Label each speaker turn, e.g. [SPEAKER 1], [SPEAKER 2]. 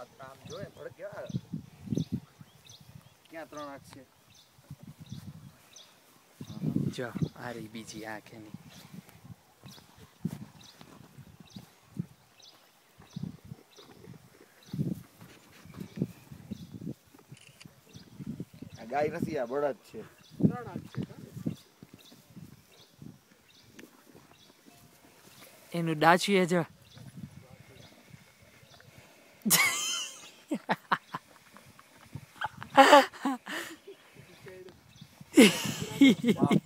[SPEAKER 1] આમ જોયે ભડક કેવા
[SPEAKER 2] ક્યાં ત્રણ આંખ છે?
[SPEAKER 3] જો આ રહી બીજી આંખ એની.
[SPEAKER 2] આ ગાય નથી આ બળદ છે.
[SPEAKER 1] ત્રણ આંખ છે?
[SPEAKER 3] એનું ડાચીએ જો. Yeah.